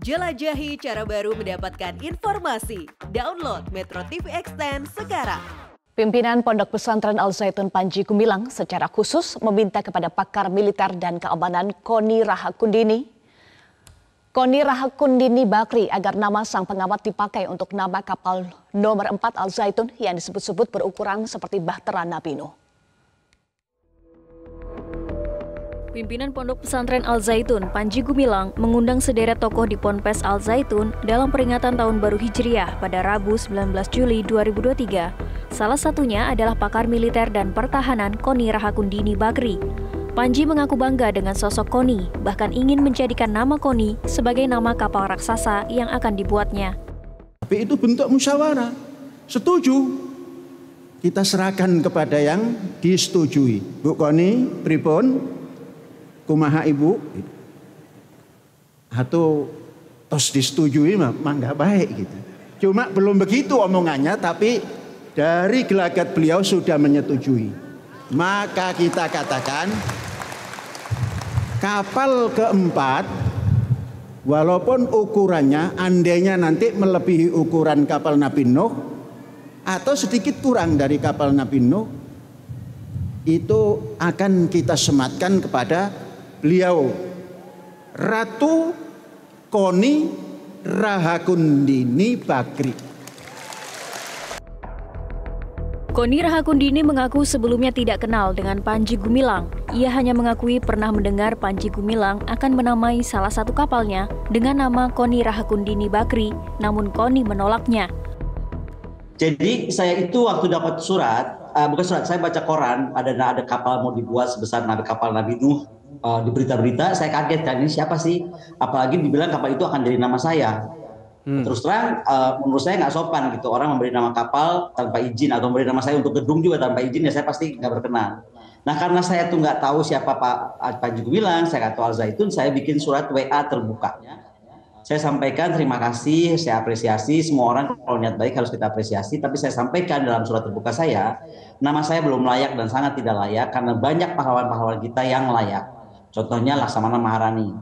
Jelajahi cara baru mendapatkan informasi. Download Metro TV Extend sekarang. Pimpinan Pondok Pesantren Al Zaitun Panji Gumilang secara khusus meminta kepada pakar militer dan keamanan Koni Rahakundini Koni Rahakundini Bakri agar nama sang pengamat dipakai untuk nama kapal nomor 4 Al Zaitun yang disebut-sebut berukuran seperti Bahtera Nabi Pimpinan Pondok Pesantren Al Zaitun, Panji Gumilang, mengundang sederet tokoh di Ponpes Al Zaitun dalam peringatan Tahun Baru Hijriah pada Rabu 19 Juli 2023. Salah satunya adalah pakar militer dan pertahanan Koni Rahakundini Bakri. Panji mengaku bangga dengan sosok Koni, bahkan ingin menjadikan nama Koni sebagai nama kapal raksasa yang akan dibuatnya. Tapi itu bentuk musyawarah. Setuju. Kita serahkan kepada yang disetujui. Bu Koni, pripun? Kumaha ibu atau tos disetujui mah nggak baik gitu. Cuma belum begitu omongannya tapi dari gelagat beliau sudah menyetujui. Maka kita katakan kapal keempat walaupun ukurannya andainya nanti melebihi ukuran kapal Nabi Nuh atau sedikit kurang dari kapal Nabi Nuh itu akan kita sematkan kepada beliau Ratu Koni Rahakundini Bakri. Koni Rahakundini mengaku sebelumnya tidak kenal dengan Panji Gumilang. Ia hanya mengakui pernah mendengar Panji Gumilang akan menamai salah satu kapalnya dengan nama Koni Rahakundini Bakri, namun Koni menolaknya. Jadi saya itu waktu dapat surat, uh, bukan surat, saya baca koran ada ada kapal mau dibuat sebesar nabi kapal Nabi Nuh uh, di berita-berita saya kaget kan ini siapa sih apalagi dibilang kapal itu akan jadi nama saya hmm. terus terang uh, menurut saya nggak sopan gitu orang memberi nama kapal tanpa izin atau memberi nama saya untuk gedung juga tanpa izin ya saya pasti nggak berkenan nah karena saya tuh nggak tahu siapa Pak Panji bilang saya kata Al Zaitun saya bikin surat WA terbuka saya sampaikan terima kasih, saya apresiasi semua orang kalau niat baik harus kita apresiasi, tapi saya sampaikan dalam surat terbuka saya, nama saya belum layak dan sangat tidak layak karena banyak pahlawan-pahlawan kita yang layak. Contohnya Laksamana Maharani.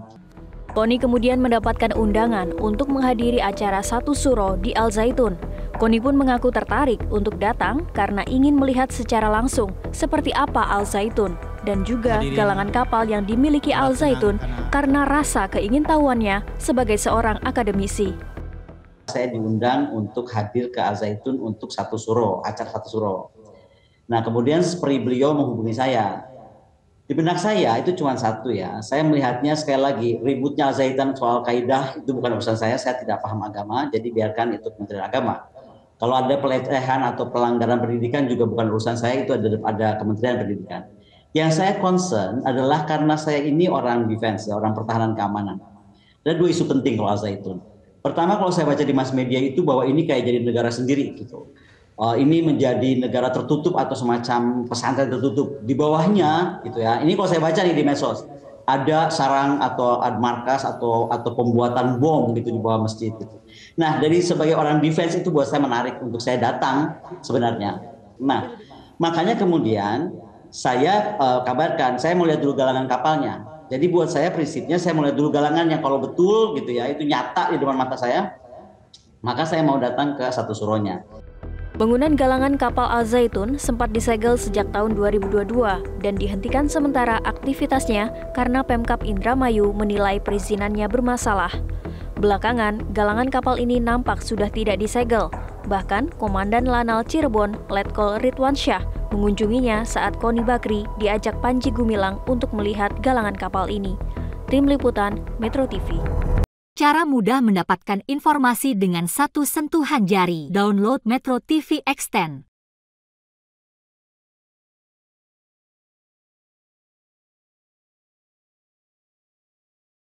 Koni kemudian mendapatkan undangan untuk menghadiri acara Satu Suro di Al Zaitun. Koni pun mengaku tertarik untuk datang karena ingin melihat secara langsung seperti apa Al Zaitun dan juga Hadirin. galangan kapal yang dimiliki Al Zaitun karena rasa keingintahuannya sebagai seorang akademisi. Saya diundang untuk hadir ke Al Zaitun untuk Satu Suro, acara Satu Suro. Nah kemudian seperti beliau menghubungi saya, di benak saya itu cuma satu ya. Saya melihatnya sekali lagi ributnya Zaitan soal kaidah itu bukan urusan saya. Saya tidak paham agama, jadi biarkan itu Kementerian Agama. Kalau ada pelecehan atau pelanggaran pendidikan juga bukan urusan saya, itu ada ada Kementerian Pendidikan. Yang saya concern adalah karena saya ini orang defense, ya, orang pertahanan keamanan. Ada dua isu penting kalau Zaitun. Pertama kalau saya baca di mass media itu bahwa ini kayak jadi negara sendiri gitu uh, ini menjadi negara tertutup atau semacam pesantren tertutup. Di bawahnya gitu ya. Ini kalau saya baca nih di medsos ada sarang atau ad markas atau atau pembuatan bom gitu di bawah masjid gitu. Nah, dari sebagai orang defense itu buat saya menarik untuk saya datang sebenarnya. Nah, makanya kemudian saya uh, kabarkan saya mau lihat dulu galangan kapalnya. Jadi buat saya prinsipnya saya mau lihat dulu galangannya kalau betul gitu ya itu nyata di depan mata saya maka saya mau datang ke satu suronya. Bangunan galangan kapal Al Zaitun sempat disegel sejak tahun 2022 dan dihentikan sementara aktivitasnya karena Pemkap Indramayu menilai perizinannya bermasalah. Belakangan, galangan kapal ini nampak sudah tidak disegel. Bahkan, Komandan Lanal Cirebon, Letkol Ridwan Syah, mengunjunginya saat Koni Bakri diajak Panji Gumilang untuk melihat galangan kapal ini. Tim Liputan, Metro TV. Cara mudah mendapatkan informasi dengan satu sentuhan jari. Download Metro TV Extend.